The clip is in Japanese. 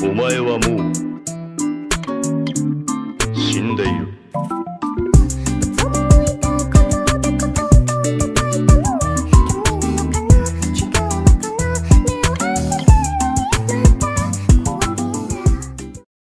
お前はもう死んでいる。